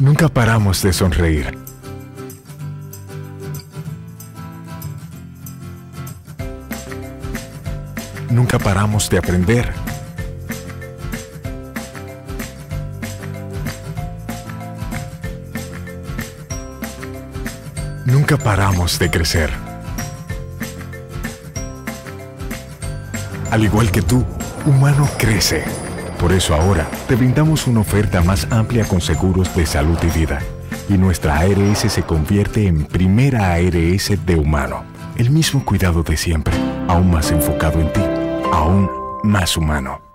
Nunca paramos de sonreír. Nunca paramos de aprender. Nunca paramos de crecer. Al igual que tú, Humano crece. Por eso ahora te brindamos una oferta más amplia con seguros de salud y vida. Y nuestra ARS se convierte en primera ARS de humano. El mismo cuidado de siempre, aún más enfocado en ti, aún más humano.